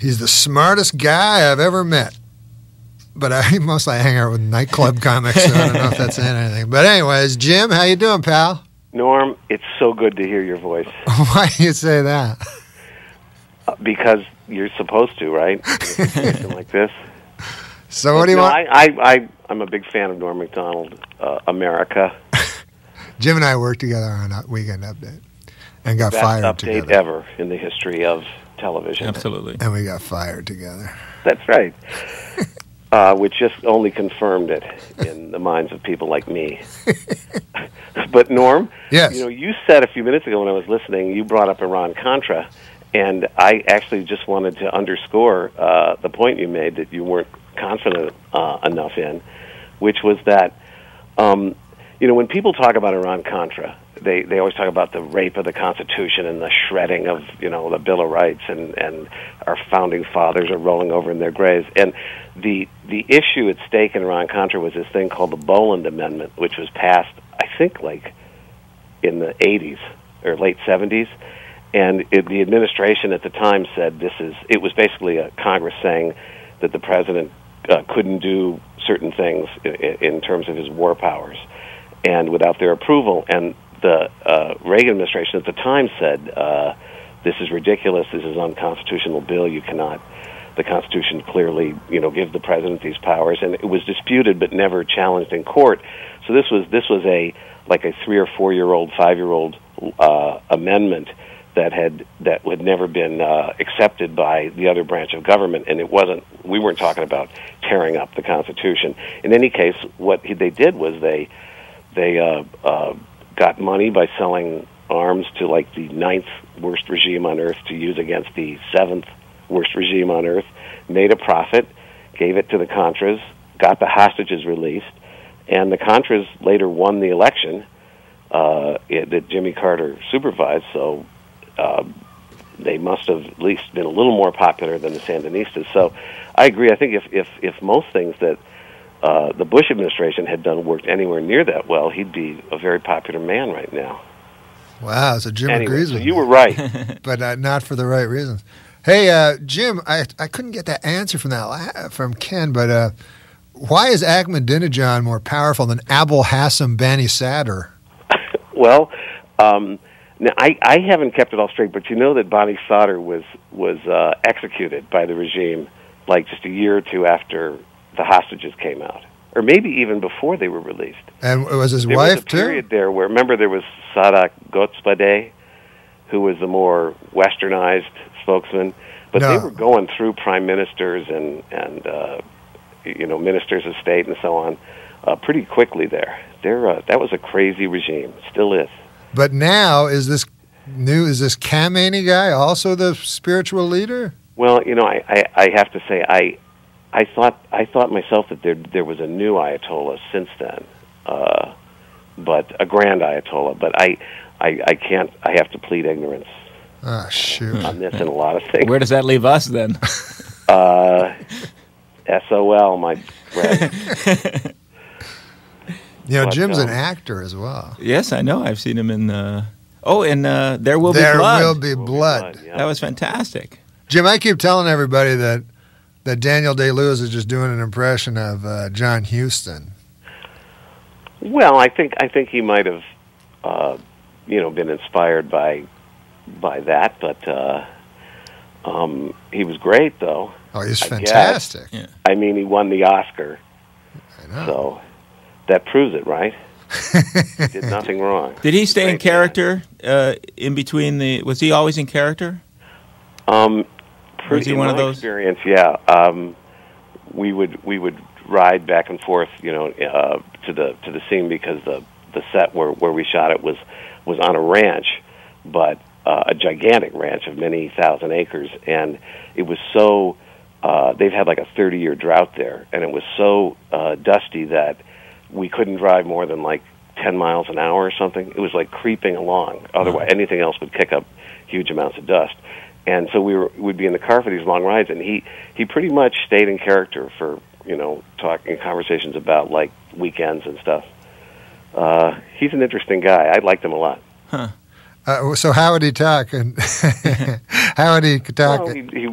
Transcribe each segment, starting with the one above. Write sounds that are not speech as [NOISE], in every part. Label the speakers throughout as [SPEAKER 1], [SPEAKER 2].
[SPEAKER 1] He's the smartest guy I've ever met. But I [LAUGHS] mostly hang out with nightclub [LAUGHS] comics, so I don't know if that's saying anything. But anyways, Jim, how you doing, pal?
[SPEAKER 2] Norm, it's so good to hear your voice [LAUGHS]
[SPEAKER 1] Why do you say that?
[SPEAKER 2] Uh, because you're supposed to, right? In like this.
[SPEAKER 1] So what do you
[SPEAKER 2] no,
[SPEAKER 1] want?
[SPEAKER 2] I, I, I, I'm a big fan of Norm Macdonald, uh, America.
[SPEAKER 1] Jim and I worked together on a weekend update and got
[SPEAKER 2] Best
[SPEAKER 1] fired
[SPEAKER 2] update
[SPEAKER 1] together.
[SPEAKER 2] ever in the history of television.
[SPEAKER 3] Absolutely.
[SPEAKER 1] And we got fired together.
[SPEAKER 2] That's right. [LAUGHS] Uh, which just only confirmed it in the minds of people like me. [LAUGHS] but Norm,
[SPEAKER 1] Yes.
[SPEAKER 2] you know, you said a few minutes ago when I was listening, you brought up Iran Contra, and I actually just wanted to underscore uh, the point you made that you weren't confident uh, enough in, which was that, um, you know, when people talk about Iran Contra, they they always talk about the rape of the Constitution and the shredding of you know the Bill of Rights and and our founding fathers are rolling over in their graves. And the the issue at stake in Iran Contra was this thing called the Boland Amendment, which was passed I think like in the 80s or late 70s, and it, the administration at the time said this is it was basically a Congress saying that the president uh, couldn't do certain things in, in terms of his war powers, and without their approval, and the uh, Reagan administration at the time said uh, this is ridiculous, this is unconstitutional bill, you cannot. The Constitution clearly, you know, give the president these powers, and it was disputed but never challenged in court. So this was this was a like a three or four year old, five year old uh, amendment that had that had never been uh, accepted by the other branch of government, and it wasn't. We weren't talking about tearing up the Constitution. In any case, what they did was they they uh, uh, got money by selling arms to like the ninth worst regime on earth to use against the seventh worst regime on earth, made a profit, gave it to the Contras, got the hostages released, and the Contras later won the election uh, it, that Jimmy Carter supervised. So uh, they must have at least been a little more popular than the Sandinistas. So I agree. I think if if, if most things that uh, the Bush administration had done worked anywhere near that well, he'd be a very popular man right now.
[SPEAKER 1] Wow, so Jim
[SPEAKER 2] Anyway,
[SPEAKER 1] agrees
[SPEAKER 2] so
[SPEAKER 1] with
[SPEAKER 2] you
[SPEAKER 1] me,
[SPEAKER 2] were right. [LAUGHS]
[SPEAKER 1] but uh, not for the right reasons. Hey, uh, Jim, I I couldn't get that answer from that la- from Ken, but uh, why is Ahmadinejad more powerful than Abul Hassan Bani Sadr? [LAUGHS]
[SPEAKER 2] well, um, now I, I haven't kept it all straight, but you know that Bani Sadr was was uh, executed by the regime like just a year or two after the hostages came out, or maybe even before they were released.
[SPEAKER 1] And it was his
[SPEAKER 2] there
[SPEAKER 1] wife
[SPEAKER 2] was a
[SPEAKER 1] too.
[SPEAKER 2] period there where remember there was Sadegh Ghotbzadeh, who was the more westernized spokesman, but they were going through prime ministers and and uh, you know ministers of state and so on uh, pretty quickly there. There, uh, that was a crazy regime, still is.
[SPEAKER 1] But now is this new? Is this Khamenei guy also the spiritual leader?
[SPEAKER 2] Well, you know, I, I, I have to say, I, I thought, I thought myself that there, there was a new Ayatollah since then, uh, but a grand Ayatollah. But I, I, I can't. I have to plead ignorance
[SPEAKER 1] Oh shoot!
[SPEAKER 2] on this and a lot of things.
[SPEAKER 3] Where does that leave us then? [LAUGHS]
[SPEAKER 2] Uh, SOL, my friend.
[SPEAKER 1] You know,
[SPEAKER 2] But,
[SPEAKER 1] Jim's an
[SPEAKER 2] um,
[SPEAKER 1] actor as well.
[SPEAKER 3] yes, I know. I've seen him in. Uh, oh, and uh, there will
[SPEAKER 1] there
[SPEAKER 3] be blood.
[SPEAKER 1] will be blood.
[SPEAKER 2] yeah.
[SPEAKER 3] That was fantastic.
[SPEAKER 1] Jim, I keep telling everybody that that Daniel Day Lewis is just doing an impression of uh, John Huston.
[SPEAKER 2] Well, I think I think he might have, uh, you know, been inspired by by that, but uh, um, he was great, though.
[SPEAKER 1] Oh, he's
[SPEAKER 2] I guess.
[SPEAKER 1] fantastic.
[SPEAKER 2] I mean, he won the Oscar,
[SPEAKER 1] I know.
[SPEAKER 2] so that proves it, right? [LAUGHS] He did nothing wrong.
[SPEAKER 3] Did he stay in
[SPEAKER 2] Great man.
[SPEAKER 3] character uh, in between the? Was he always in character?
[SPEAKER 2] Um,
[SPEAKER 3] Was he one of those?
[SPEAKER 2] Experience, yeah. Um, we would we would ride back and forth, you know, uh, to the to the scene because the the set where where we shot it was was on a ranch, but uh, a gigantic ranch of many thousand acres, and it was so. Uh, they've had like a 30 year drought there, and it was so uh, dusty that we couldn't drive more than like 10 miles an hour or something. It was like creeping along. Otherwise, anything else would kick up huge amounts of dust. And so we were would be in the car for these long rides, and he he pretty much stayed in character for you know talking conversations about like weekends and stuff. Uh, he's an interesting guy. I liked him a lot.
[SPEAKER 1] Uh, so how would he talk? And [LAUGHS] how would he talk?
[SPEAKER 2] Well, he, he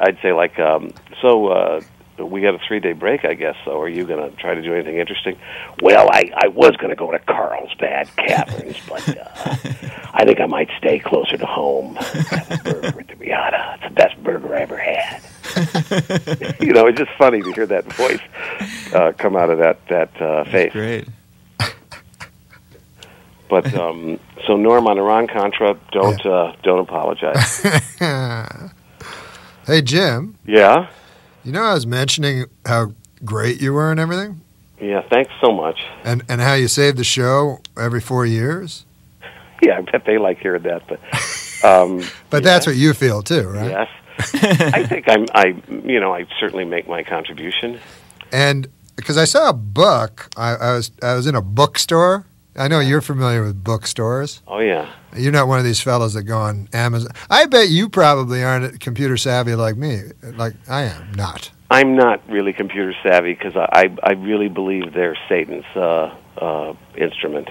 [SPEAKER 2] I'd say like, um, so uh, we got a three day break, I guess. So are you going to try to do anything interesting? Well, I I was going to go to Carlsbad Caverns, but uh, [LAUGHS] I think I might stay closer to home. Have a [LAUGHS] burger at the Riata. It's the best burger I ever had. [LAUGHS] you know, it's just funny to hear that voice uh, come out of that that uh, face.
[SPEAKER 3] Great.
[SPEAKER 2] But um, so Norm on Iran Contra, don't uh, don't apologize.
[SPEAKER 1] hey, Jim.
[SPEAKER 2] Yeah,
[SPEAKER 1] You know, I was mentioning how great you were and everything,
[SPEAKER 2] yeah. Thanks so much.
[SPEAKER 1] and and how you saved the show every four years.
[SPEAKER 2] Yeah, I bet they like hearing that. But [LAUGHS] um,
[SPEAKER 1] But that's what you feel too, right?
[SPEAKER 2] yes, [LAUGHS] I think I'm. I you know I certainly make my contribution.
[SPEAKER 1] And because I saw a book, I, I was I was in a bookstore. I know you're familiar with bookstores.
[SPEAKER 2] Oh yeah.
[SPEAKER 1] You're not one of these fellows that go on Amazon. I bet you probably aren't computer savvy like me, like I am not.
[SPEAKER 2] I'm not really computer savvy because I, I really believe they're Satan's uh, uh, instrument,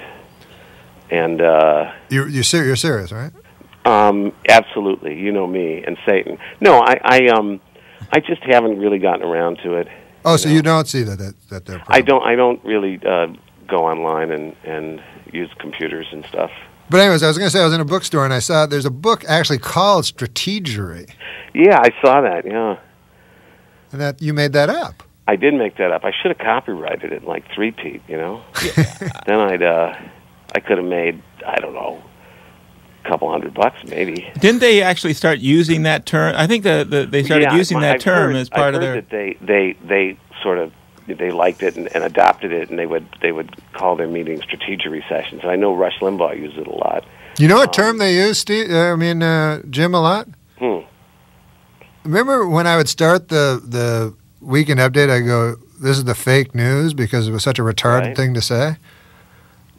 [SPEAKER 2] and uh,
[SPEAKER 1] You you ser- you're serious, right?
[SPEAKER 2] um, absolutely, you know me and Satan. No, I I um I just haven't really gotten around to it.
[SPEAKER 1] Oh, so
[SPEAKER 2] No.
[SPEAKER 1] you don't see that that, that they're.
[SPEAKER 2] I don't I don't really uh, go online and and use computers and stuff.
[SPEAKER 1] But anyways, I was going to say I was in a bookstore and I saw there's a book actually called Strategery,
[SPEAKER 2] Yeah, I saw that. Yeah.
[SPEAKER 1] and that you made that up.
[SPEAKER 2] I did make that up. I should have copyrighted it like three Pete, you know. [LAUGHS] then I'd uh I could have made I don't know a couple hundred bucks maybe.
[SPEAKER 3] Didn't they actually start using that term? I think the, the they started
[SPEAKER 2] Yeah,
[SPEAKER 3] using
[SPEAKER 2] I-
[SPEAKER 3] that
[SPEAKER 2] I've
[SPEAKER 3] term
[SPEAKER 2] heard-
[SPEAKER 3] as part
[SPEAKER 2] I've
[SPEAKER 3] of their.
[SPEAKER 2] That they they they sort of they liked it and, and adopted it, and they would they would call their meetings strategery sessions. And I know Rush Limbaugh used it a lot.
[SPEAKER 1] You know what term they use, Steve? Uh, I mean, uh, Jim, a lot.
[SPEAKER 2] Hmm.
[SPEAKER 1] Remember when I would start the the weekend update? I go, "This is the fake news" because it was such a retarded
[SPEAKER 2] Right.
[SPEAKER 1] thing to say.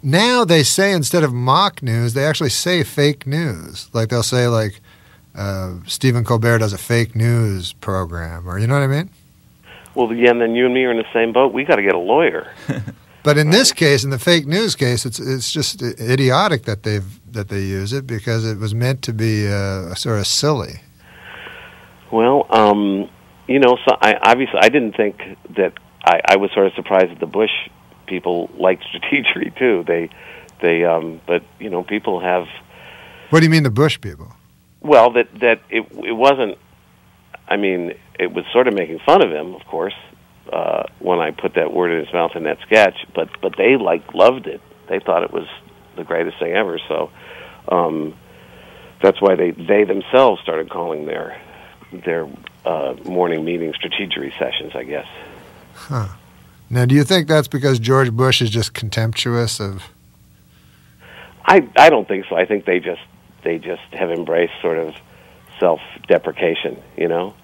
[SPEAKER 1] Now they say instead of mock news, they actually say fake news. Like they'll say like uh, Stephen Colbert does a fake news program, or you know what I mean.
[SPEAKER 2] Well, yeah, and then you and me are in the same boat. We got to get a lawyer. [LAUGHS]
[SPEAKER 1] But in this case, in the fake news case, it's it's just idiotic that they've that they use it because it was meant to be uh, sort of silly.
[SPEAKER 2] Well, um, you know, so I obviously I didn't think that I, I was sort of surprised that the Bush people liked strategery too. They they um, but you know people have
[SPEAKER 1] What do you mean the Bush people?
[SPEAKER 2] well that that it it wasn't. I mean, it was sort of making fun of him, of course, uh, when I put that word in his mouth in that sketch. But but they like loved it. They thought it was the greatest thing ever. So um, that's why they they themselves started calling their their uh, morning meeting strategery sessions. I guess. Huh.
[SPEAKER 1] Now, do you think that's because George Bush is just contemptuous of?
[SPEAKER 2] I I don't think so. I think they just they just have embraced sort of self deprecation. You know,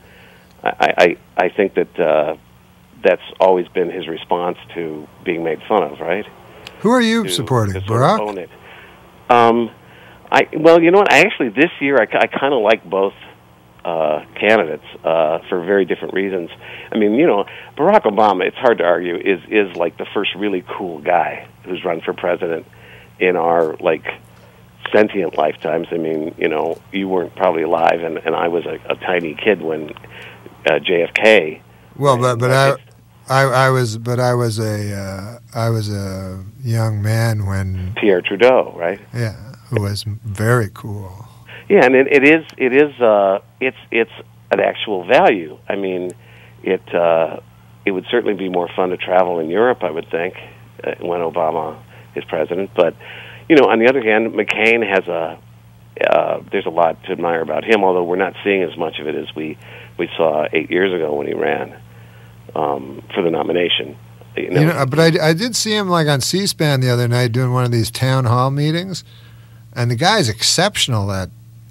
[SPEAKER 2] I I I think that uh, that's always been his response to being made fun of. Right.
[SPEAKER 1] Who are you
[SPEAKER 2] to-
[SPEAKER 1] supporting,
[SPEAKER 2] to
[SPEAKER 1] Barack?
[SPEAKER 2] own it. Um, I well, you know what? I actually this year I, I kind of like both uh, candidates uh, for very different reasons. I mean, you know, Barack Obama. It's hard to argue is is like the first really cool guy who's run for president in our like sentient lifetimes. I mean, you know, you weren't probably alive, and, and I was a, a tiny kid when uh, JFK.
[SPEAKER 1] Well, but but I, I I was but I was a uh, I was a young man when
[SPEAKER 2] Pierre Trudeau, right?
[SPEAKER 1] yeah, who was very cool.
[SPEAKER 2] Yeah, and it, it is it is uh, it's it's an actual value. I mean, it uh, it would certainly be more fun to travel in Europe, I would think, uh, when Obama is president. But you know, on the other hand, McCain has a uh, there's a lot to admire about him. Although we're not seeing as much of it as we we saw eight years ago when he ran um, for the nomination. You know,
[SPEAKER 1] You know, but I, I did see him like on C-SPAN the other night doing one of these town hall meetings, and the guy's exceptional at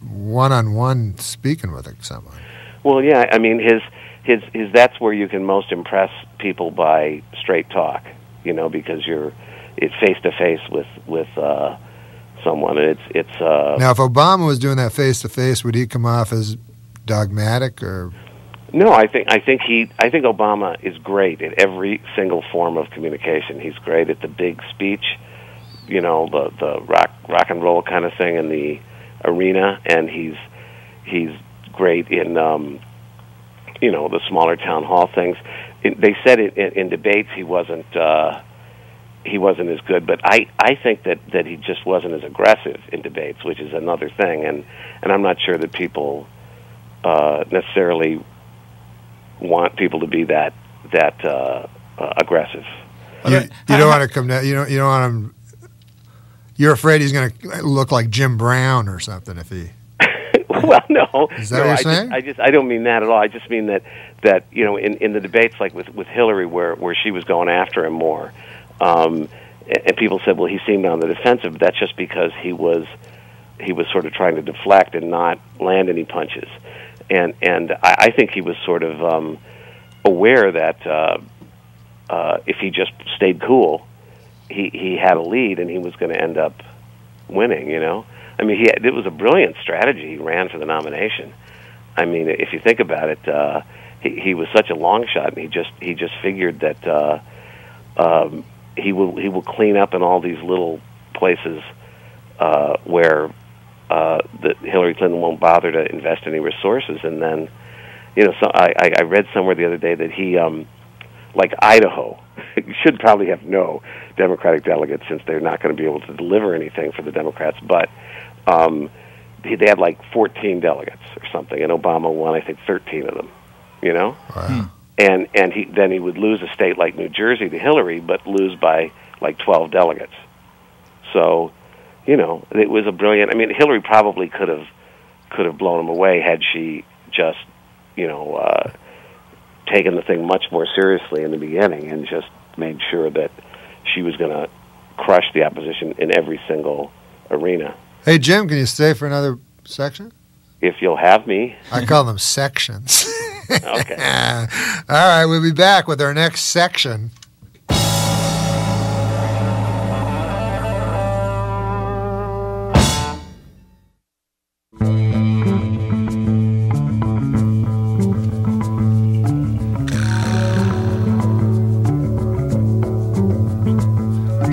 [SPEAKER 1] one-on-one speaking with someone.
[SPEAKER 2] Well, yeah, I mean his his his that's where you can most impress people by straight talk, you know, because you're it's face to face with with uh someone and it's it's uh
[SPEAKER 1] Now, if Obama was doing that face-to-face, would he come off as dogmatic or?
[SPEAKER 2] no, I think I think he I think Obama is great at every single form of communication. He's great at the big speech, you know, the the rock rock and roll kind of thing in the arena and he's he's great in um you know, the smaller town hall things. It, they said it, in, in debates he wasn't uh, he wasn't as good, but I I think that that he just wasn't as aggressive in debates, which is another thing, and and I'm not sure that people uh, necessarily want people to be that that uh, uh, aggressive.
[SPEAKER 1] You, you don't want to come down. You don't. You don't want him. You're afraid he's going to look like Jim Brown or something if he. [LAUGHS]
[SPEAKER 2] well, no.
[SPEAKER 1] Is that
[SPEAKER 2] no,
[SPEAKER 1] what you're
[SPEAKER 2] I
[SPEAKER 1] saying?
[SPEAKER 2] Just, I just I don't mean that at all. I just mean that that you know in in the debates like with with Hillary where where she was going after him more, um, and, people said, well, he seemed on the defensive. That's just because he was he was sort of trying to deflect and not land any punches, and and I, I think he was sort of um, aware that uh, uh, if he just stayed cool, he he had a lead and he was going to end up winning. You know, I mean, he had, it was a brilliant strategy. He ran for the nomination. I mean, if you think about it, uh, he he was such a long shot, and he just he just figured that uh, um, he will he will clean up in all these little places uh, where uh, that Hillary Clinton won't bother to invest any resources, and then you know, so I I I read somewhere the other day that he um, like Idaho [LAUGHS] should probably have no Democratic delegates since they're not going to be able to deliver anything for the Democrats, but um, they had like 14 delegates or something, and Obama won I think 13 of them. You know,
[SPEAKER 1] Wow.
[SPEAKER 2] And and he then he would lose a state like New Jersey to Hillary, but lose by like 12 delegates. So, you know, it was a brilliant. I mean, Hillary probably could have could have blown him away had she just, you know, uh, taken the thing much more seriously in the beginning and just made sure that she was going to crush the opposition in every single arena.
[SPEAKER 1] Hey Jim, can you stay for another section?
[SPEAKER 2] If you'll have me,
[SPEAKER 1] I call them sections.
[SPEAKER 2] Okay. [LAUGHS]
[SPEAKER 1] All right, we'll be back with our next section.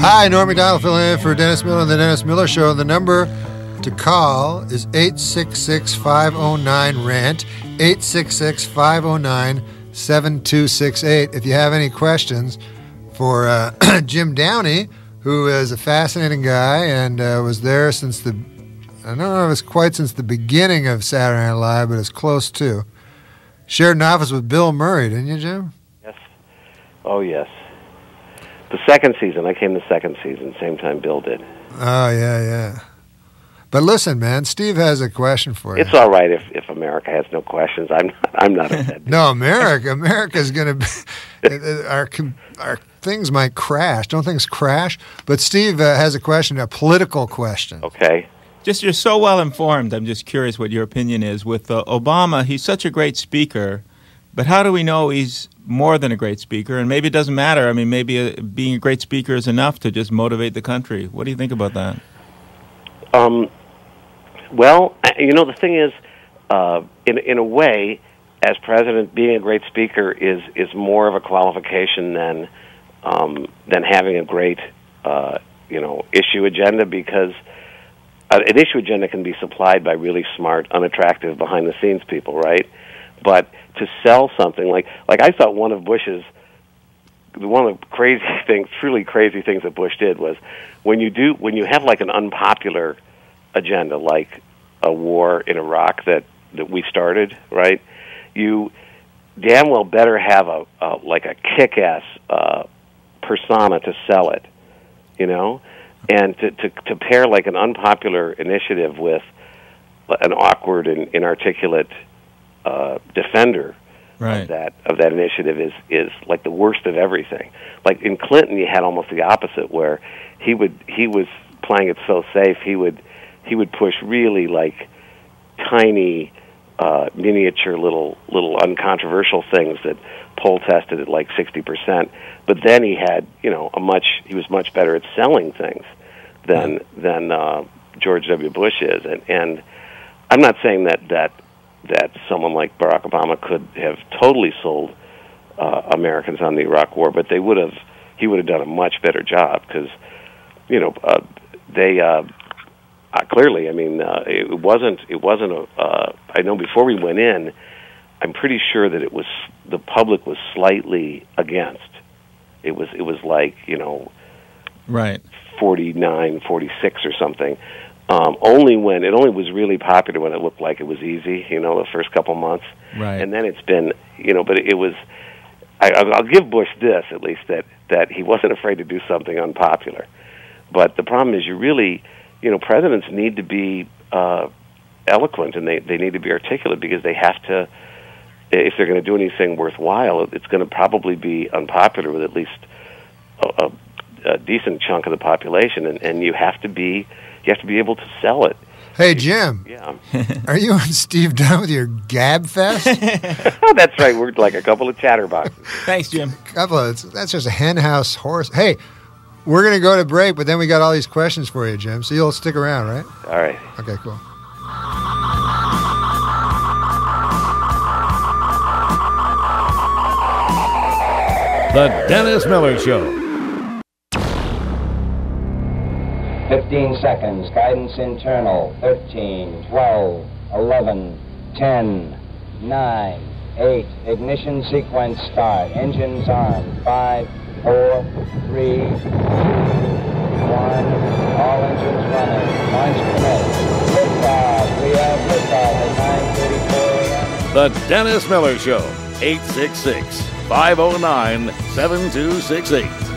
[SPEAKER 1] Hi, Norm Macdonald filling in for Dennis Miller on the Dennis Miller Show. The number to call is 866 509 RANT, 866 509 7268. If you have any questions for uh, [CLEARS THROAT] Jim Downey, who is a fascinating guy and uh, was there since the, I don't know if it's quite since the beginning of Saturday Night Live, but it's close to. Shared an office with Bill Murray, didn't you, Jim?
[SPEAKER 2] Yes. Oh, yes. The second season, I came the second season, same time Bill did.
[SPEAKER 1] Oh, yeah, yeah. But listen, man, Steve has a question for you.
[SPEAKER 2] It's all right if, if America has no questions. I'm not, [LAUGHS] I'm not upset.
[SPEAKER 1] No, America. [LAUGHS] America's going to be our our things might crash. Don't things crash? But Steve uh, has a question, a political question.
[SPEAKER 2] Okay.
[SPEAKER 3] Just you're so well informed. I'm just curious what your opinion is with uh, Obama. He's such a great speaker, but how do we know he's more than a great speaker? And maybe it doesn't matter. I mean, maybe uh being a great speaker is enough to just motivate the country. What do you think about that?
[SPEAKER 2] Um, well, you know, the thing is, uh, in in a way, as president, being a great speaker is is more of a qualification than um, than having a great uh, you know issue agenda because uh, an issue agenda can be supplied by really smart, unattractive, behind the scenes people, right? But to sell something like like I thought one of Bush's one of the crazy [LAUGHS] things, truly crazy things that Bush did was when you do when you have like an unpopular agenda like a war in Iraq that that we started, right? You damn well better have a, a like a kick-ass uh, persona to sell it, you know, and to, to to pair like an unpopular initiative with an awkward and inarticulate uh, defender
[SPEAKER 3] Right.
[SPEAKER 2] of that of that initiative is is like the worst of everything. Like in Clinton, you had almost the opposite, where he would he was playing it so safe. He would he would push really like tiny, uh, miniature little little uncontroversial things that poll tested at like sixty percent. But then he had you know a much he was much better at selling things than than uh, George W. Bush is, and and I'm not saying that that that someone like Barack Obama could have totally sold uh, Americans on the Iraq War, but they would have. He would have done a much better job because, you know, uh, they uh, uh, clearly. I mean, uh, it wasn't. It wasn't a. Uh, I know before we went in, I'm pretty sure that it was the public was slightly against. It was it was like you know
[SPEAKER 3] Right.
[SPEAKER 2] 49, 46 or something. Um, only when it only was really popular when it looked like it was easy, you know, the first couple months,
[SPEAKER 3] Right.
[SPEAKER 2] and then it's been, you know, but it, was. I, I'll I'll give Bush this at least that that he wasn't [LAUGHS] afraid to do something unpopular, but the problem is you really, you know, presidents need to be uh, eloquent and they they need to be articulate because they have to. If they're going to do anything worthwhile, it's going to probably be unpopular with at least a, a a decent chunk of the population, and, and you have to be you have to be able to sell it.
[SPEAKER 1] Hey, Jim,
[SPEAKER 2] Yeah,
[SPEAKER 1] are you and Steve done with your Gab Fest? [LAUGHS]
[SPEAKER 2] oh, that's right. We're like a couple of chatterboxes.
[SPEAKER 3] Thanks, Jim.
[SPEAKER 1] couple of, that's just a henhouse horse. Hey, we're going to go to break, but then we got all these questions for you, Jim. So you'll stick around, right?
[SPEAKER 2] All right.
[SPEAKER 1] Okay, cool.
[SPEAKER 4] The Dennis Miller Show.
[SPEAKER 5] 15 seconds. Guidance internal. 13, 12, 11, 10, 9, 8. Ignition sequence start. Engines on. 5, 4, 3, 2, 1. All engines running. Launch commit. We have liftoff at 9.34 a.m.
[SPEAKER 4] The Dennis Miller Show. 866 509 7268.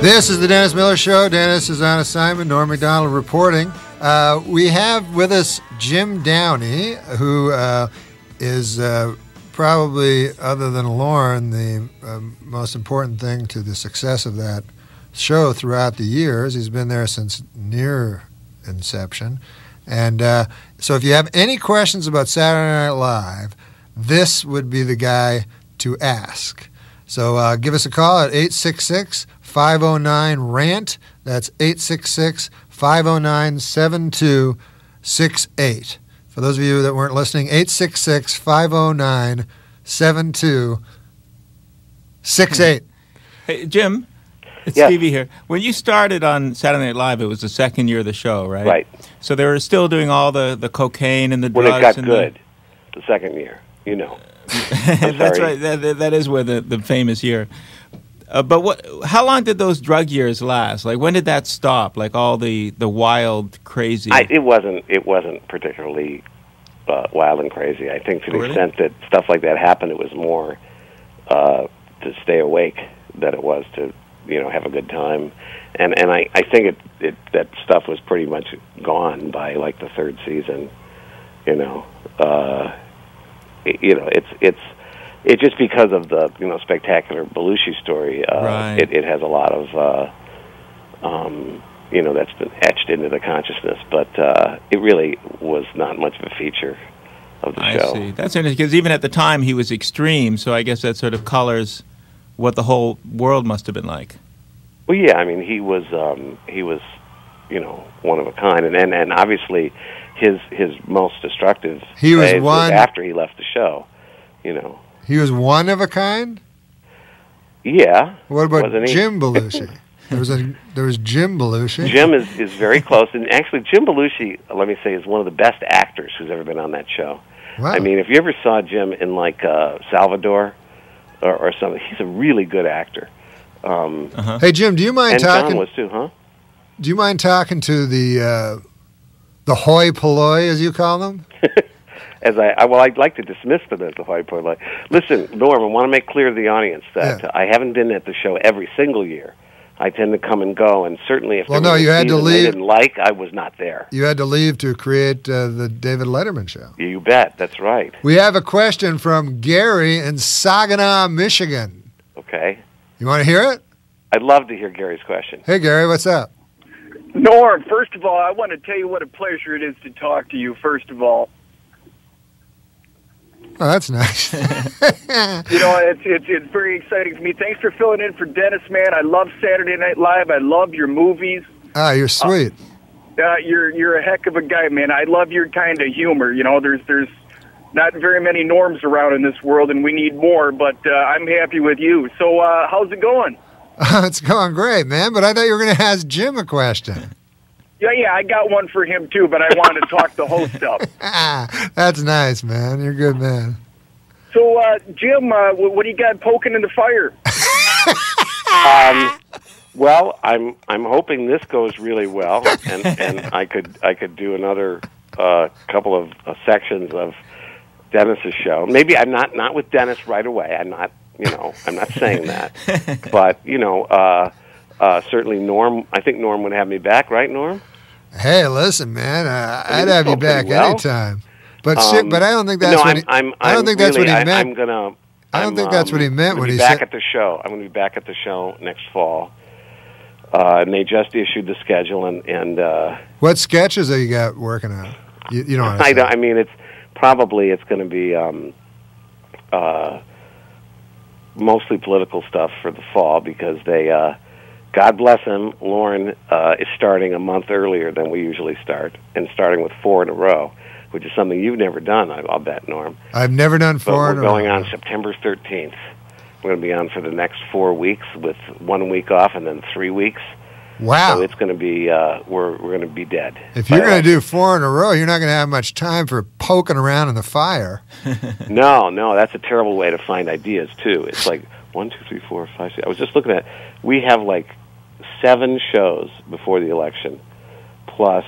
[SPEAKER 1] This is the Dennis Miller Show. Dennis is on assignment. Norm Macdonald reporting. Uh, we have with us Jim Downey, who uh, is uh, probably, other than Lorne, the um, most important thing to the success of that show throughout the years. He's been there since near inception. And uh, so if you have any questions about Saturday Night Live, this would be the guy to ask. So uh, give us a call at 866 509 RANT. That's 866 509 7268. For those of you that weren't listening, 866 509 7268.
[SPEAKER 3] Hey, Jim. It's
[SPEAKER 2] Yes.
[SPEAKER 3] Stevie here. When you started on Saturday Night Live, it was the second year of the show, right?
[SPEAKER 2] Right.
[SPEAKER 3] So they were still doing all the, the cocaine and the
[SPEAKER 2] When
[SPEAKER 3] drugs.
[SPEAKER 2] it got
[SPEAKER 3] and
[SPEAKER 2] good, the second year, you know. [LAUGHS]
[SPEAKER 3] That's right. That, that- that is where the, the famous year. Uh, but what? How long did those drug years last? Like when did that stop? Like all the, the wild, crazy.
[SPEAKER 2] I, it wasn't. It wasn't particularly uh, wild and crazy. I think to the
[SPEAKER 3] really?
[SPEAKER 2] extent that stuff like that happened, it was more uh, to stay awake than it was to you know have a good time. And and I I think it, it that stuff was pretty much gone by like the third season. You know, uh, you know it's it's. It just because of the you know spectacular Belushi story, uh,
[SPEAKER 3] Right.
[SPEAKER 2] it, it has a lot of uh, um, you know that's been etched into the consciousness. But uh, it really was not much of a feature of the
[SPEAKER 3] I
[SPEAKER 2] show.
[SPEAKER 3] see. That's interesting because even at the time he was extreme. So I guess that sort of colors what the whole world must have been like.
[SPEAKER 2] Well, yeah, I mean he was um, he was you know one of a kind, and and, and obviously his his most destructive
[SPEAKER 1] He was
[SPEAKER 2] phase
[SPEAKER 1] one-
[SPEAKER 2] after he left the show. You know,
[SPEAKER 1] He was one of a kind?
[SPEAKER 2] yeah.
[SPEAKER 1] What about Jim Belushi? [LAUGHS] there was a there was Jim Belushi.
[SPEAKER 2] Jim is, is very close, and actually, Jim Belushi, let me say, is one of the best actors who's ever been on that show.
[SPEAKER 1] Wow.
[SPEAKER 2] I mean, if you ever saw Jim in like uh, Salvador or, or something, he's a really good actor. Um,
[SPEAKER 1] hey Jim, do you mind
[SPEAKER 2] and
[SPEAKER 1] talking?
[SPEAKER 2] John was too, huh?
[SPEAKER 1] Do you mind talking to the uh, the hoi polloi, as you call them? [LAUGHS]
[SPEAKER 2] As I, I well, I'd like to dismiss them as the high polloi. Listen, Norm, I want to make clear to the audience that
[SPEAKER 1] Yeah.
[SPEAKER 2] I haven't been at the show every single year. I tend to come and go, and certainly if
[SPEAKER 1] Well, no, you had to leave-
[SPEAKER 2] didn't like. I was not there.
[SPEAKER 1] You had to leave to create uh, the David Letterman show.
[SPEAKER 2] You bet. That's right.
[SPEAKER 1] We have a question from Gary in Saginaw, Michigan.
[SPEAKER 2] Okay.
[SPEAKER 1] You want to hear it?
[SPEAKER 2] I'd love to hear Gary's question.
[SPEAKER 1] Hey Gary, what's up?
[SPEAKER 6] Norm, first of all, I want to tell you what a pleasure it is to talk to you, first of all.
[SPEAKER 1] Oh, that's nice. [LAUGHS]
[SPEAKER 6] You know, it's, it's, it's very exciting for me. Thanks for filling in for Dennis, man. I love Saturday Night Live. I love your movies.
[SPEAKER 1] ah, you're sweet.
[SPEAKER 6] Uh, you're, you're a heck of a guy, man. I love your kind of humor. You know, there's, there's not very many norms around in this world, and we need more, but uh, I'm happy with you. So, uh, how's it going? [LAUGHS]
[SPEAKER 1] it's going great, man. But I thought you were going to ask Jim a question.
[SPEAKER 6] Yeah, yeah, I got one for him, too, but I wanted to talk the host up.
[SPEAKER 1] Ah, that's nice, man. You're a good man.
[SPEAKER 6] So, uh, Jim, uh, what do you got poking in the fire? [LAUGHS]
[SPEAKER 2] Um, well, I'm I'm hoping this goes really well, and and I could I could do another uh, couple of uh, sections of Dennis's show. Maybe I'm not not with Dennis right away. I'm not you know I'm not saying that, [LAUGHS] but you know uh, uh, certainly Norm. I think Norm would have me back, right, Norm?
[SPEAKER 1] Hey, listen, man, uh,
[SPEAKER 2] I mean,
[SPEAKER 1] I'd have you back
[SPEAKER 2] well.
[SPEAKER 1] anytime. But shit,
[SPEAKER 2] Um,
[SPEAKER 1] but I don't think that's
[SPEAKER 2] no,
[SPEAKER 1] what
[SPEAKER 2] I'm,
[SPEAKER 1] he,
[SPEAKER 2] I'm,
[SPEAKER 1] I don't
[SPEAKER 2] I'm
[SPEAKER 1] think that's
[SPEAKER 2] really,
[SPEAKER 1] what he meant.
[SPEAKER 2] I'm gonna.
[SPEAKER 1] I don't
[SPEAKER 2] I'm,
[SPEAKER 1] think that's what he
[SPEAKER 2] um,
[SPEAKER 1] meant
[SPEAKER 2] gonna
[SPEAKER 1] when
[SPEAKER 2] be
[SPEAKER 1] he
[SPEAKER 2] back
[SPEAKER 1] said-
[SPEAKER 2] at the show. I'm going to be back at the show next fall, uh, and they just issued the schedule, and and uh,
[SPEAKER 1] What sketches are you got working on? You, you don't.
[SPEAKER 2] I don't. I mean, it's probably it's going to be um, uh, mostly political stuff for the fall because they. Uh, God bless him. Lorne uh, is starting a month earlier than we usually start, and starting with four in a row, which is something you've never done. I, I'll bet, Norm.
[SPEAKER 1] I've never done four
[SPEAKER 2] But
[SPEAKER 1] four.
[SPEAKER 2] we're going on September 13th. We're going to be on for the next four weeks with one week off and then three weeks.
[SPEAKER 1] Wow.
[SPEAKER 2] So it's going to be uh, we're we're going to be dead.
[SPEAKER 1] if you're going
[SPEAKER 2] uh,
[SPEAKER 1] to do four in a row, you're not going to have much time for poking around in the fire. [LAUGHS]
[SPEAKER 2] no, no, that's a terrible way to find ideas too. It's like one, two, three, four, five, six. I was just looking at. We have like seven shows before the election, plus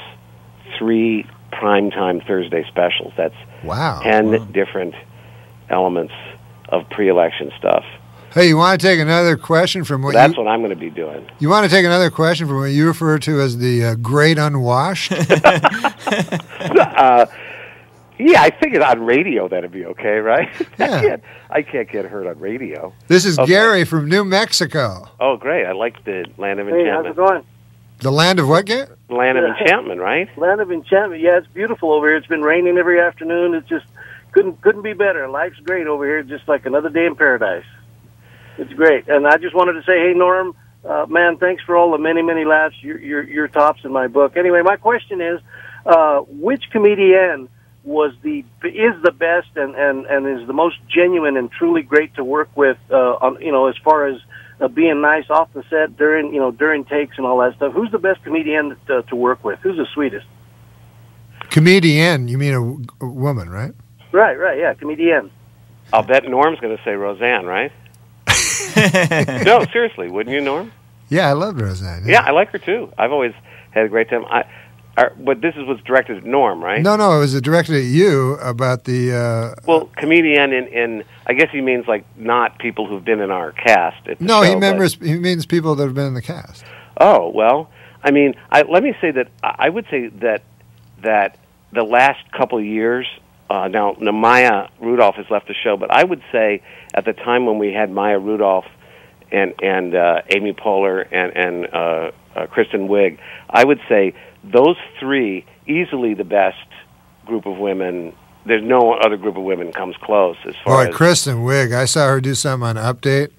[SPEAKER 2] three primetime Thursday specials. That's
[SPEAKER 1] Wow.
[SPEAKER 2] ten different elements of pre-election stuff.
[SPEAKER 1] Hey, you want to take another question from what
[SPEAKER 2] That's
[SPEAKER 1] you,
[SPEAKER 2] what I'm going to be doing.
[SPEAKER 1] you want to take another question from what you refer to as the uh, great unwashed? [LAUGHS] [LAUGHS]
[SPEAKER 2] uh, yeah, I figured on radio that'd be okay, right? [LAUGHS]
[SPEAKER 1] Yeah.
[SPEAKER 2] I can't, I can't get hurt on radio.
[SPEAKER 1] this is
[SPEAKER 2] Okay.
[SPEAKER 1] Gary from New Mexico.
[SPEAKER 2] Oh, great! I like the land of enchantment.
[SPEAKER 7] Hey, how's it
[SPEAKER 2] enchantment.
[SPEAKER 7] going?
[SPEAKER 1] The land of what, Gary?
[SPEAKER 2] Land of enchantment, right?
[SPEAKER 7] Land of enchantment. Yeah, it's beautiful over here. It's been raining every afternoon. It's just couldn't couldn't be better. Life's great over here. Just like another day in paradise. It's great. And I just wanted to say, hey Norm, uh, man, thanks for all the many many laughs. Your your your tops in my book. Anyway, my question is, uh, which comedian was the is the best and and and is the most genuine and truly great to work with? Uh, on you know, as far as uh, being nice off the set during you know during takes and all that stuff. Who's the best comedian to, to work with? Who's the sweetest?
[SPEAKER 1] Comedian, you mean a, w- a woman, right?
[SPEAKER 7] Right, right, yeah, comedian.
[SPEAKER 2] I'll bet Norm's going to say Roseanne, right? No, seriously, wouldn't you, Norm?
[SPEAKER 1] Yeah, I loved Roseanne.
[SPEAKER 2] Yeah, I like her too. I've always had a great time. I, but this is was directed at Norm, right?
[SPEAKER 1] No, no, it was directed at you about the. Uh,
[SPEAKER 2] Well, comedian in, in I guess he means like not people who've been in our cast. At the
[SPEAKER 1] no, he
[SPEAKER 2] show, but-
[SPEAKER 1] members. He means people that have been in the cast.
[SPEAKER 2] Oh well, I mean, I, let me say that I I would say that that the last couple years. Uh, now, now, Maya Rudolph has left the show, but I would say at the time when we had Maya Rudolph and and uh, Amy Poehler and and uh, uh, Kristen Wiig, I would say those three easily the best group of women. There's no other group of women comes close as far
[SPEAKER 1] Boy,
[SPEAKER 2] as
[SPEAKER 1] Kristen Wiig. I saw her do something on Update.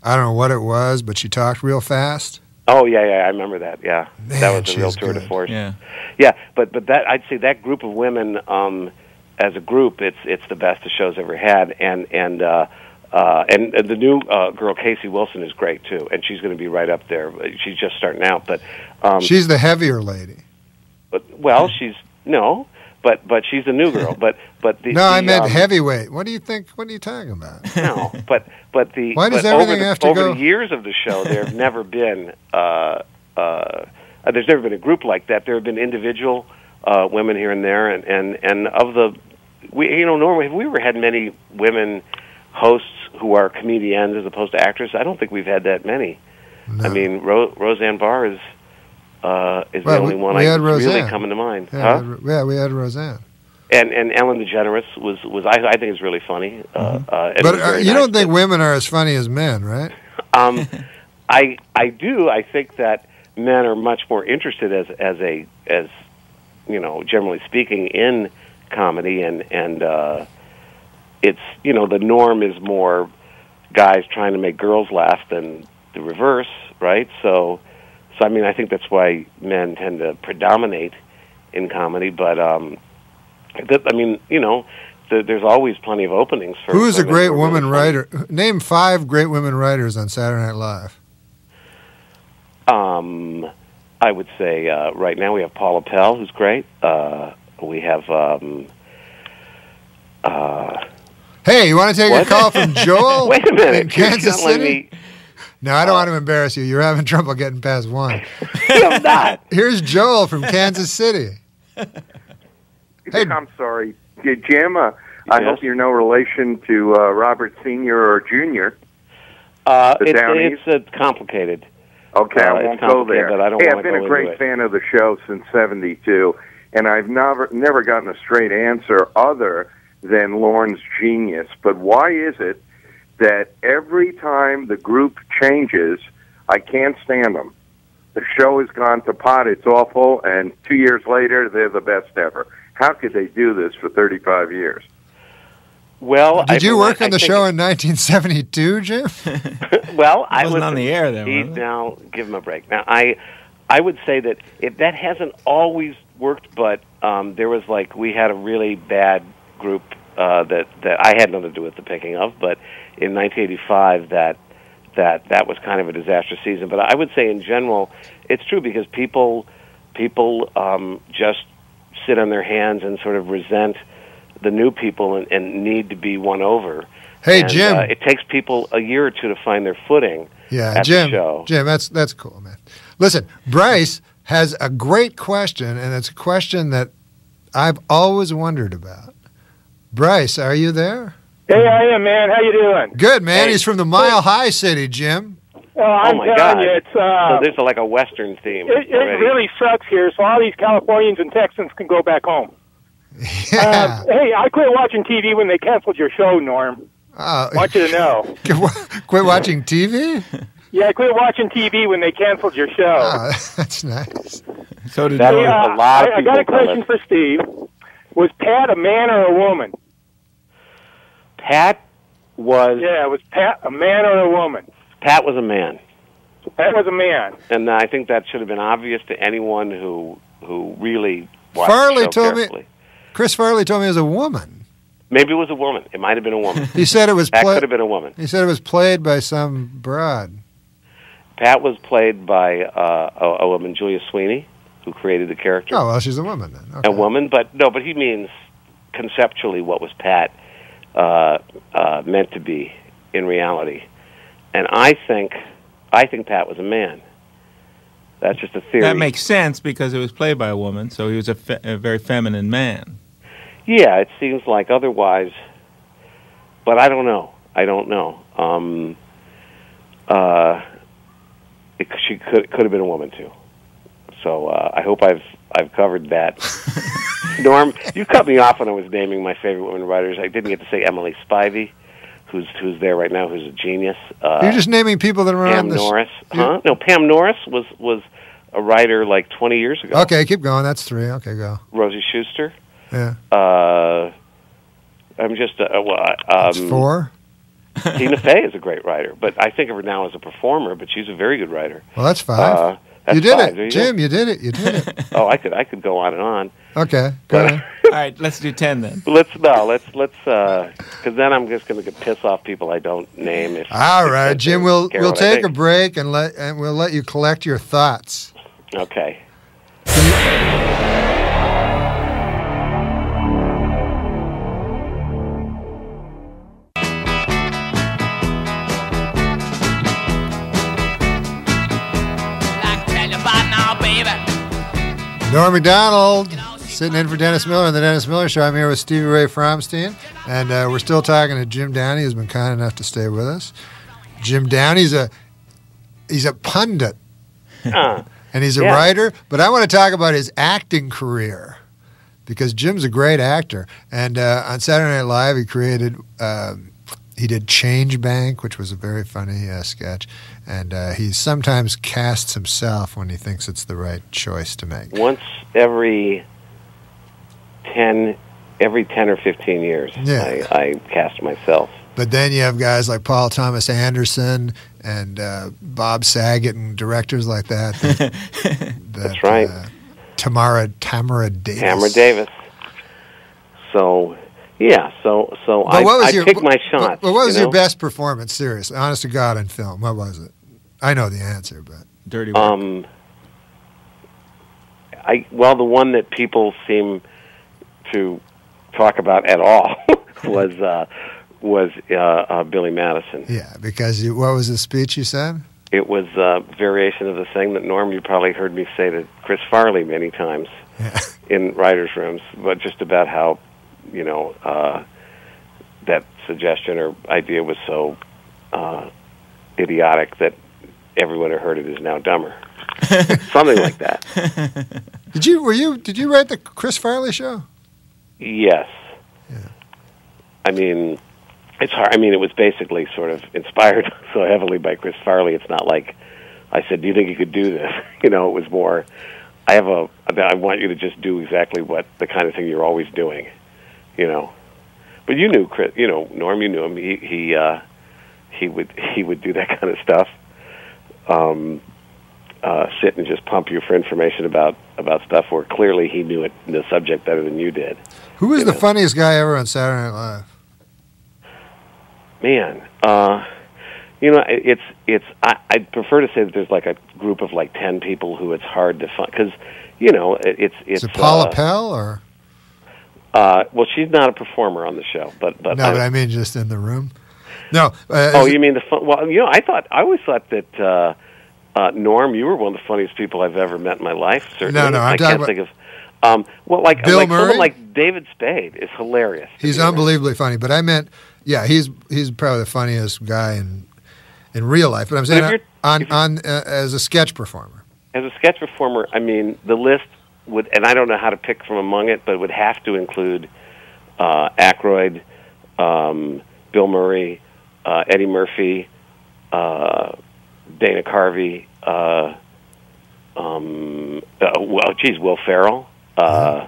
[SPEAKER 1] I don't know what it was, but she talked real fast.
[SPEAKER 2] Oh yeah, yeah, I remember that. Yeah,
[SPEAKER 1] Man,
[SPEAKER 2] that was a real
[SPEAKER 1] was
[SPEAKER 2] tour de force.
[SPEAKER 3] Yeah.
[SPEAKER 2] Yeah, but but that I'd say that group of women, um, as a group, it's it's the best the show's ever had, and and uh, uh, and, and the new uh, girl Casey Wilson is great too, and she's going to be right up there. She's just starting out, but um,
[SPEAKER 1] She's the heavier lady.
[SPEAKER 2] but well, she's no, but but she's the new girl. [LAUGHS] But but the
[SPEAKER 1] No, I meant
[SPEAKER 2] um,
[SPEAKER 1] heavyweight. What do you think? What are you talking about? [LAUGHS]
[SPEAKER 2] no, but but the
[SPEAKER 1] Why does everything
[SPEAKER 2] the,
[SPEAKER 1] have to
[SPEAKER 2] over
[SPEAKER 1] go-
[SPEAKER 2] the years of the show, there have never [LAUGHS] been uh, uh, there's never been a group like that. There have been individual uh, women here and there, and and and of the we you know normally have we ever had many women hosts who are comedians as opposed to actors? I don't think we've had that many.
[SPEAKER 1] No.
[SPEAKER 2] I mean, Ro- Roseanne Barr is uh, is
[SPEAKER 1] Well,
[SPEAKER 2] the only
[SPEAKER 1] we-
[SPEAKER 2] one
[SPEAKER 1] we
[SPEAKER 2] I
[SPEAKER 1] had
[SPEAKER 2] really coming to mind.
[SPEAKER 1] yeah,
[SPEAKER 2] huh?
[SPEAKER 1] had, yeah, we had Roseanne.
[SPEAKER 2] And and Ellen DeGeneres was was I, I think is really funny. Uh, uh,
[SPEAKER 1] Mm-hmm. But uh, you
[SPEAKER 2] nice,
[SPEAKER 1] don't think
[SPEAKER 2] but-
[SPEAKER 1] women are as funny as men, right? [LAUGHS]
[SPEAKER 2] Um, [LAUGHS] I I do. I think that men are much more interested as as a as you know generally speaking in comedy and and uh, it's you know the norm is more guys trying to make girls laugh than the reverse, right? So so I mean I think that's why men tend to predominate in comedy, but um, that, I mean you know. th there's always plenty of openings for.
[SPEAKER 1] Who's a great
[SPEAKER 2] who are really
[SPEAKER 1] woman writer? Name five great women writers on Saturday Night Live.
[SPEAKER 2] Um, I would say uh, right now we have Paula Pell, who's great. Uh, we have um, uh,
[SPEAKER 1] Hey, you want to take
[SPEAKER 2] What?
[SPEAKER 1] a call from [LAUGHS] Joel
[SPEAKER 2] Wait a minute. You're
[SPEAKER 1] Kansas City?
[SPEAKER 2] me
[SPEAKER 1] No, I don't want to embarrass you. You're having trouble getting past one. [LAUGHS]
[SPEAKER 2] I'm not. [LAUGHS]
[SPEAKER 1] Here's Joel from Kansas City. Hey.
[SPEAKER 8] I'm sorry, Yeah, Jim. Uh, I
[SPEAKER 2] Yes?
[SPEAKER 8] hope you're no relation to uh, Robert Senior or Junior.
[SPEAKER 2] Uh,
[SPEAKER 8] The
[SPEAKER 2] it's it's uh, complicated.
[SPEAKER 8] Okay,
[SPEAKER 2] Uh,
[SPEAKER 8] I won't go there.
[SPEAKER 2] But I don't
[SPEAKER 8] hey, I've been a great fan of the show since '72, and I've never never gotten a straight answer other than Lorne's genius. But why is it that every time the group changes, I can't stand them? The show has gone to pot. It's awful, and two years later, they're the best ever. How could they do this for 35 years?
[SPEAKER 2] Well,
[SPEAKER 1] Did
[SPEAKER 2] I,
[SPEAKER 1] you work
[SPEAKER 2] I
[SPEAKER 1] on the show in 1972, Jim? [LAUGHS]
[SPEAKER 2] Well, I
[SPEAKER 3] wasn't
[SPEAKER 2] was
[SPEAKER 3] on the air then,
[SPEAKER 2] He, now, give him a break. Now, I, I would say that if that hasn't always worked, but um, there was like we had a really bad group uh, that that I had nothing to do with the picking of, but in 1985 that that that was kind of a disastrous season. But I would say in general, it's true because people people um, just sit on their hands and sort of resent the new people and, and need to be won over.
[SPEAKER 1] Hey,
[SPEAKER 2] And,
[SPEAKER 1] Jim.
[SPEAKER 2] Uh, it takes people a year or two to find their footing.
[SPEAKER 1] Yeah, Jim.
[SPEAKER 2] show.
[SPEAKER 1] Jim, that's that's cool, man. Listen, Bryce has a great question, and it's a question that I've always wondered about. Bryce, are you there?
[SPEAKER 9] Hey, I am, man. How you doing?
[SPEAKER 1] Good, man.
[SPEAKER 2] Hey.
[SPEAKER 1] He's from the Mile High City, Jim.
[SPEAKER 9] Oh, I'm
[SPEAKER 2] my
[SPEAKER 9] telling
[SPEAKER 2] God.
[SPEAKER 9] you, it's uh,
[SPEAKER 2] so there's a, like a Western theme.
[SPEAKER 9] it, it really sucks here. So all these Californians and Texans can go back home. [LAUGHS]
[SPEAKER 1] Yeah.
[SPEAKER 9] Uh, hey, I quit watching TV when they canceled your show, Norm.
[SPEAKER 1] Oh,
[SPEAKER 9] want you to know. [LAUGHS]
[SPEAKER 1] quit watching TV? [LAUGHS]
[SPEAKER 9] Yeah, I quit watching TV when they canceled your show.
[SPEAKER 1] Oh, [LAUGHS] that's nice.
[SPEAKER 3] So did
[SPEAKER 2] That
[SPEAKER 9] Hey,
[SPEAKER 2] is
[SPEAKER 9] uh,
[SPEAKER 2] a lot of
[SPEAKER 9] I, I got a question for Steve. Was Pat a man or a woman?
[SPEAKER 2] Pat was
[SPEAKER 9] Yeah, was Pat a man or a woman?
[SPEAKER 2] Pat was a man,
[SPEAKER 9] Pat was a man.
[SPEAKER 2] and I think that should have been obvious to anyone who who really watched
[SPEAKER 1] Farley
[SPEAKER 2] the show
[SPEAKER 1] told me-
[SPEAKER 2] carefully.
[SPEAKER 1] Chris Farley told me it was a woman.
[SPEAKER 2] Maybe it was a woman. It might have been a woman.
[SPEAKER 1] He said it was
[SPEAKER 2] Pat
[SPEAKER 1] pla-
[SPEAKER 2] could have been a woman.
[SPEAKER 1] He said it was played by some broad.
[SPEAKER 2] Pat was played by uh, a, a woman, Julia Sweeney, who created the character.
[SPEAKER 1] Oh well, she's a woman then. Okay.
[SPEAKER 2] a woman, but no, but he means conceptually what was Pat uh, uh, meant to be in reality, and I think I think Pat was a man. That's just a theory.
[SPEAKER 3] That makes sense because it was played by a woman, so he was a, fe- a very feminine man.
[SPEAKER 2] yeah, it seems like otherwise, but I don't know. I don't know. Um, uh, it, she could could have been a woman too. So uh, I hope I've I've covered that. [LAUGHS] Norm, you cut me off when I was naming my favorite women writers. I didn't get to say Emily Spivey, who's who's there right now, who's a genius. Uh,
[SPEAKER 1] You're just naming people that on
[SPEAKER 2] Pam
[SPEAKER 1] this.
[SPEAKER 2] Norris, huh? No, Pam Norris was was a writer like 20 years ago.
[SPEAKER 1] Okay, keep going. That's three. Okay, go.
[SPEAKER 2] Rosie Shuster.
[SPEAKER 1] Yeah,
[SPEAKER 2] Uh, I'm just uh, well, um,
[SPEAKER 1] that's four. [LAUGHS]
[SPEAKER 2] Tina Fey is a great writer, but I think of her now as a performer. But she's a very good writer.
[SPEAKER 1] Well, that's five.
[SPEAKER 2] Uh, that's
[SPEAKER 1] you did
[SPEAKER 2] five.
[SPEAKER 1] It,
[SPEAKER 2] you go.
[SPEAKER 1] Jim. You did it. You did it. [LAUGHS]
[SPEAKER 2] Oh, I could I could go on and on.
[SPEAKER 1] Okay, go
[SPEAKER 2] But
[SPEAKER 1] ahead.
[SPEAKER 3] All right, let's do 10 then. [LAUGHS]
[SPEAKER 2] let's no, let's let's because then I'm just going to piss off people I don't name. If
[SPEAKER 1] All right,
[SPEAKER 2] if
[SPEAKER 1] Jim. We'll
[SPEAKER 2] Carol,
[SPEAKER 1] we'll take a break and let and we'll let you collect your thoughts.
[SPEAKER 2] Okay.
[SPEAKER 1] Norm Macdonald sitting in for Dennis Miller on the Dennis Miller Show. I'm here with Stevie Ray Fromstein, and uh, we're still talking to Jim Downey, who's been kind enough to stay with us. Jim Downey's a he's a pundit
[SPEAKER 2] Uh,
[SPEAKER 1] and he's a
[SPEAKER 2] Yeah.
[SPEAKER 1] writer, but I want to talk about his acting career because Jim's a great actor. And uh, on Saturday Night Live, he created. Um, he did Change Bank, which was a very funny uh, sketch, and uh, he sometimes casts himself when he thinks it's the right choice to make.
[SPEAKER 2] once every ten every ten or fifteen years,
[SPEAKER 1] Yeah.
[SPEAKER 2] I, I cast myself.
[SPEAKER 1] But then you have guys like Paul Thomas Anderson and uh, Bob Saget and directors like that. that- [LAUGHS] that,
[SPEAKER 2] That's right.
[SPEAKER 1] Uh, Tamara Tamra Davis.
[SPEAKER 2] Tamra Davis. So, yeah. So, so
[SPEAKER 1] But
[SPEAKER 2] I,
[SPEAKER 1] what was
[SPEAKER 2] I
[SPEAKER 1] your,
[SPEAKER 2] pick my
[SPEAKER 1] but-
[SPEAKER 2] shots.
[SPEAKER 1] But what was
[SPEAKER 2] you
[SPEAKER 1] your best performance? Seriously, honest to God, in film, what was it? I know the answer, but
[SPEAKER 3] Dirty work.
[SPEAKER 2] Um, I well, the one that people seem to talk about at all [LAUGHS] was uh, was uh, uh, Billy Madison.
[SPEAKER 1] Yeah, because you, what was the speech you said?
[SPEAKER 2] It was a variation of the thing that Norm you probably heard me say to Chris Farley many times
[SPEAKER 1] Yeah. [LAUGHS]
[SPEAKER 2] in writers' rooms, but just about how you know uh, that suggestion or idea was so uh, idiotic that everyone who heard it is now dumber. [LAUGHS] Something like that. [LAUGHS]
[SPEAKER 1] Did you were you did you write the Chris Farley show?
[SPEAKER 2] Yes. I mean, it's hard. I mean, it was basically sort of inspired [LAUGHS] so heavily by Chris Farley. It's not like I said, "Do you think you could do this?" You know, it was more. I have a. I want you to just do exactly what the kind of thing you're always doing. You know, but you knew Chris. You know, Norm. You knew him. He he uh, he would he would do that [LAUGHS] kind of stuff. Um, uh, sit and just pump you for information about about stuff where clearly he knew it the subject better than you did.
[SPEAKER 1] Who was
[SPEAKER 2] You
[SPEAKER 1] the
[SPEAKER 2] know.
[SPEAKER 1] funniest guy ever on Saturday Night Live?
[SPEAKER 2] Man, uh, you know, it's it's. I, I'd prefer to say that there's like a group of like ten people who it's hard to find because, you know, it, it's it's.
[SPEAKER 1] Is it Paula
[SPEAKER 2] uh,
[SPEAKER 1] Pell or
[SPEAKER 2] Uh, well, she's not a performer on the show, but but.
[SPEAKER 1] no?
[SPEAKER 2] I-
[SPEAKER 1] but I mean just in the room. No. Uh,
[SPEAKER 2] oh, you mean the fun? Well, you know, I thought I always thought that uh, uh, Norm, you were one of the funniest people I've ever met in my life. Certainly,
[SPEAKER 1] No, no, I'm
[SPEAKER 2] I can't
[SPEAKER 1] about-
[SPEAKER 2] think of. Um, well, like
[SPEAKER 1] Bill
[SPEAKER 2] like
[SPEAKER 1] Murray?
[SPEAKER 2] someone like David Spade is hilarious.
[SPEAKER 1] he's
[SPEAKER 2] me, right?
[SPEAKER 1] unbelievably funny. But I meant, yeah, he's he's probably the funniest guy in in real life. But I'm saying
[SPEAKER 2] if you're-
[SPEAKER 1] on on uh, as a sketch performer.
[SPEAKER 2] as a sketch performer, I mean, the list would, and I don't know how to pick from among it, but it would have to include uh, Aykroyd, um, Bill Murray, uh, Eddie Murphy, uh, Dana Carvey, uh, um, uh, well, geez, Will Ferrell. Uh,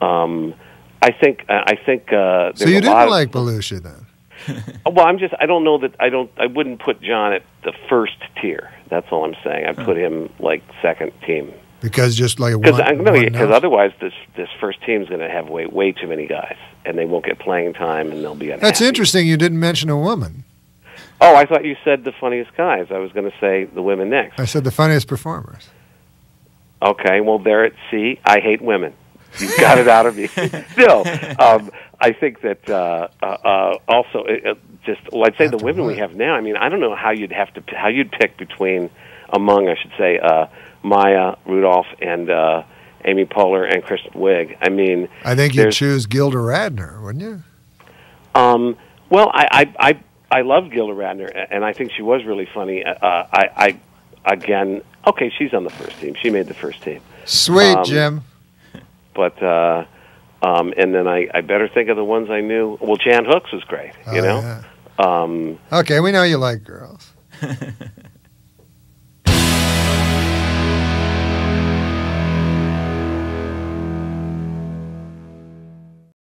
[SPEAKER 2] um, I think I think uh,
[SPEAKER 1] So
[SPEAKER 2] there's
[SPEAKER 1] you didn't
[SPEAKER 2] of-
[SPEAKER 1] like Belushi then? [LAUGHS]
[SPEAKER 2] well, I'm just I don't know that I don't I wouldn't put John at the first tier. That's all I'm saying. I'd put him like second team
[SPEAKER 1] Because just like
[SPEAKER 2] because
[SPEAKER 1] one,
[SPEAKER 2] no, because otherwise this this first team is going to have way way too many guys, and they won't get playing time, and they'll be unhappy.
[SPEAKER 1] That's interesting. You didn't mention a woman.
[SPEAKER 2] Oh, I thought you said the funniest guys. I was going to say the women next.
[SPEAKER 1] I said the funniest performers.
[SPEAKER 2] Okay, well there it. See, I hate women. You got it out of me. [LAUGHS] Still, um, I think that uh, uh, uh, also it, just well, I'd say the women we have now. I mean, I don't know how you'd have to how you'd pick between among I should say uh, Maya Rudolph and uh, Amy Poehler and Kristen Wiig. I mean,
[SPEAKER 1] I think you'd choose Gilda Radner, wouldn't you?
[SPEAKER 2] Um, well, I, I, I, I loved Gilda Radner, and I think she was really funny. Uh, I, I, again, okay, she's on the first team. She made the first team,
[SPEAKER 1] Sweet,
[SPEAKER 2] Um,
[SPEAKER 1] Jim.
[SPEAKER 2] but uh, um, and then I, I better think of the ones I knew. Well, Jan Hooks was great. You
[SPEAKER 1] Oh,
[SPEAKER 2] know,
[SPEAKER 1] yeah.
[SPEAKER 2] um,
[SPEAKER 1] Okay, we know you like girls. [LAUGHS]